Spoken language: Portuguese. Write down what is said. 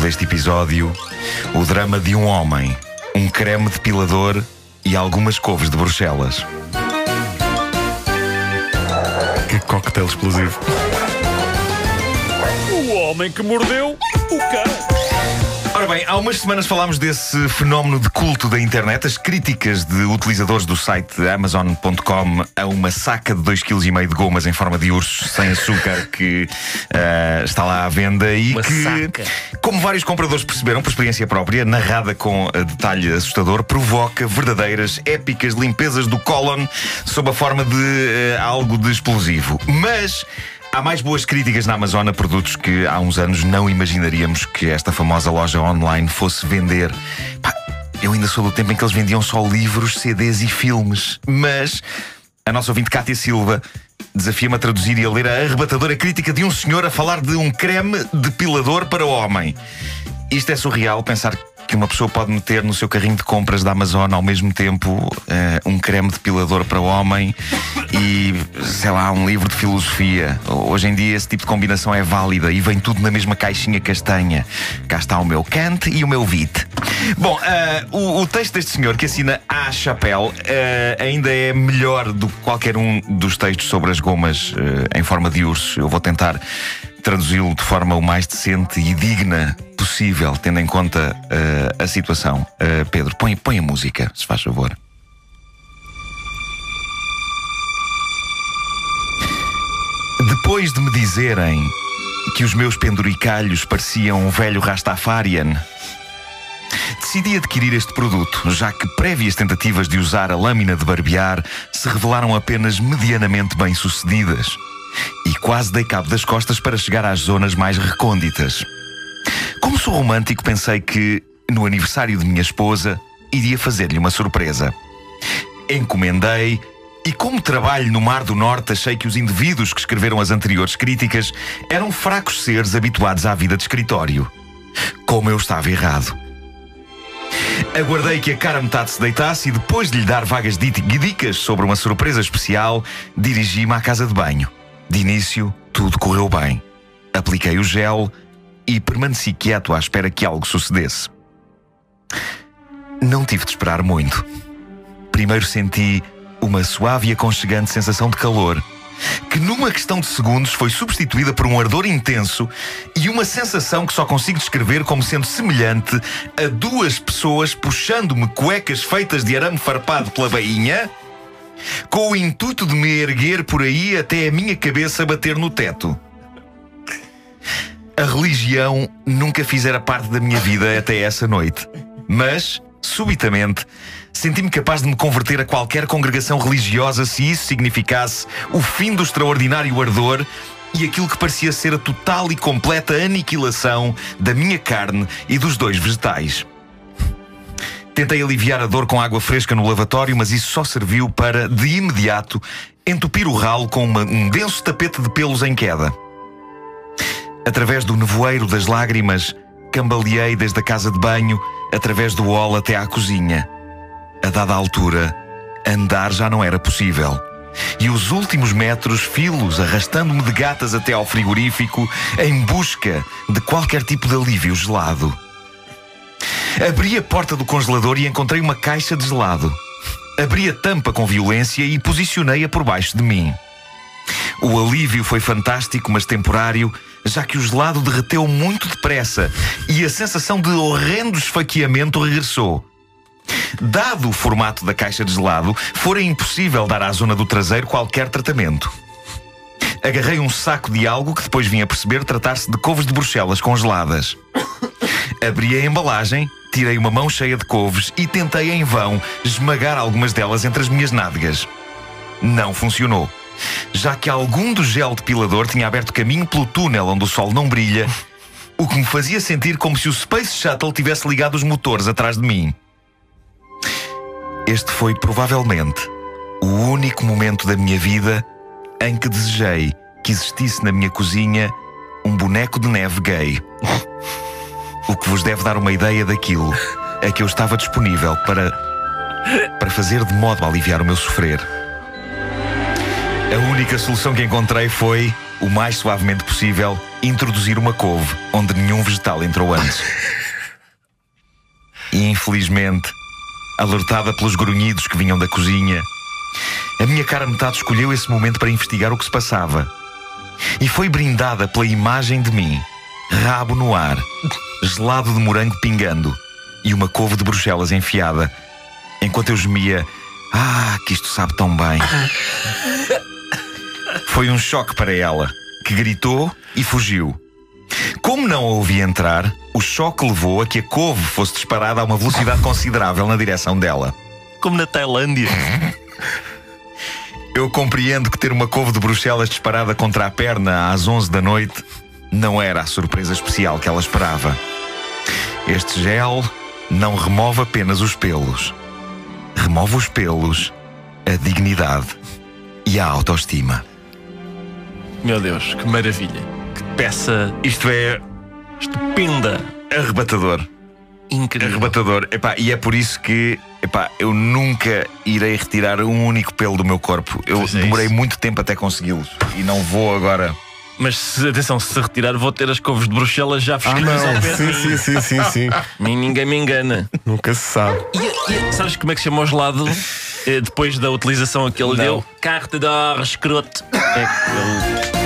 título deste episódio: O drama de um homem, um creme depilador e algumas couves de Bruxelas. Que coquetel explosivo. O homem que mordeu o cão. Ora bem, há umas semanas falámos desse fenómeno de culto da internet, as críticas de utilizadores do site Amazon.com a uma saca de 2,5 kg de gomas em forma de urso sem açúcar que uh, está lá à venda e uma que, saca. como vários compradores perceberam por experiência própria, narrada com uh, detalhe assustador, provoca verdadeiras épicas limpezas do colon sob a forma de uh, algo de explosivo. Mas Há mais boas críticas na Amazon a produtos que há uns anos não imaginaríamos que esta famosa loja online fosse vender. Pá, eu ainda sou do tempo em que eles vendiam só livros, CDs e filmes. Mas a nossa ouvinte Cátia Silva desafia-me a traduzir e a ler a arrebatadora crítica de um senhor a falar de um creme depilador para o homem. Isto é surreal pensar que uma pessoa pode meter no seu carrinho de compras da Amazon ao mesmo tempo uh, um creme depilador para o homem e, sei lá, um livro de filosofia. Hoje em dia esse tipo de combinação é válida e vem tudo na mesma caixinha castanha. Cá está o meu Kant e o meu Vite. Bom, uh, o, o, texto deste senhor que assina A Chapéu uh, ainda é melhor do que qualquer um dos textos sobre as gomas em forma de urso. Eu vou tentar traduzi-lo de forma o mais decente e digna possível, tendo em conta uh, a situação. Uh, Pedro, põe, põe a música, se faz favor. Depois de me dizerem que os meus penduricalhos pareciam um velho Rastafarian, decidi adquirir este produto, já que prévias tentativas de usar a lâmina de barbear se revelaram apenas medianamente bem-sucedidas e quase dei cabo das costas para chegar às zonas mais recônditas. Como sou romântico, pensei que, no aniversário de minha esposa, iria fazer-lhe uma surpresa. Encomendei e, como trabalho no Mar do Norte, achei que os indivíduos que escreveram as anteriores críticas eram fracos seres habituados à vida de escritório. Como eu estava errado. Aguardei que a cara metade se deitasse e, depois de lhe dar vagas dicas sobre uma surpresa especial, dirigi-me à casa de banho. De início, tudo correu bem. Apliquei o gel e permaneci quieto à espera que algo sucedesse. Não tive de esperar muito. Primeiro senti uma suave e aconchegante sensação de calor, que numa questão de segundos foi substituída por um ardor intenso e uma sensação que só consigo descrever como sendo semelhante a duas pessoas puxando-me cuecas feitas de arame farpado pela bainha com o intuito de me erguer por aí até a minha cabeça bater no teto. A religião nunca fizera parte da minha vida até essa noite. Mas, subitamente, senti-me capaz de me converter a qualquer congregação religiosa se isso significasse o fim do extraordinário ardor e aquilo que parecia ser a total e completa aniquilação da minha carne e dos dois vegetais. Tentei aliviar a dor com água fresca no lavatório, mas isso só serviu para, de imediato, entupir o ralo com uma, um denso tapete de pelos em queda. Através do nevoeiro das lágrimas, cambaleei desde a casa de banho, através do hall até à cozinha. A dada altura, andar já não era possível. E os últimos metros, filos, arrastando-me de gatas até ao frigorífico, em busca de qualquer tipo de alívio gelado. Abri a porta do congelador e encontrei uma caixa de gelado. Abri a tampa com violência e posicionei-a por baixo de mim. O alívio foi fantástico, mas temporário, já que o gelado derreteu muito depressa e a sensação de horrendo esfaqueamento regressou. Dado o formato da caixa de gelado, fora impossível dar à zona do traseiro qualquer tratamento. Agarrei um saco de algo que depois vim a perceber tratar-se de couves de Bruxelas congeladas. Abri a embalagem, tirei uma mão cheia de couves e tentei em vão esmagar algumas delas entre as minhas nádegas. Não funcionou. Já que algum do gel depilador tinha aberto caminho pelo túnel onde o sol não brilha, o que me fazia sentir como se o Space Shuttle tivesse ligado os motores atrás de mim. Este foi provavelmente o único momento da minha vida em que desejei que existisse na minha cozinha um boneco de neve gay. O que vos deve dar uma ideia daquilo é que eu estava disponível para, para fazer de modo a aliviar o meu sofrer. A única solução que encontrei foi, o mais suavemente possível, introduzir uma couve onde nenhum vegetal entrou antes. E infelizmente, alertada pelos grunhidos que vinham da cozinha, a minha cara metade escolheu esse momento para investigar o que se passava. E foi brindada pela imagem de mim, rabo no ar, gelado de morango pingando e uma couve de Bruxelas enfiada, enquanto eu gemia: Ah, que isto sabe tão bem. Foi um choque para ela, que gritou e fugiu. Como não a ouvi entrar, o choque levou a que a couve fosse disparada a uma velocidade considerável na direção dela. Como na Tailândia. Eu compreendo que ter uma couve de Bruxelas disparada contra a perna às 11 da noite não era a surpresa especial que ela esperava. Este gel não remove apenas os pelos, remove os pelos, a dignidade e a autoestima. Meu Deus, que maravilha. Que peça Isto é estupenda. arrebatador. Incrível. Arrebatador. Epá, e é por isso que epá, eu nunca irei retirar um único pelo do meu corpo. Eu é demorei isso. muito tempo até consegui-los e não vou agora. Mas se, atenção, se retirar, vou ter as couves de Bruxelas já Ah, fresquinhas ao não. pé de Sim, sim, sim, sim, Ninguém me engana. Nunca se sabe. E, e sabes como é que se chama o gelado? Eh, Depois da utilização que ele Não. deu? Carte d'or escroto. É que ele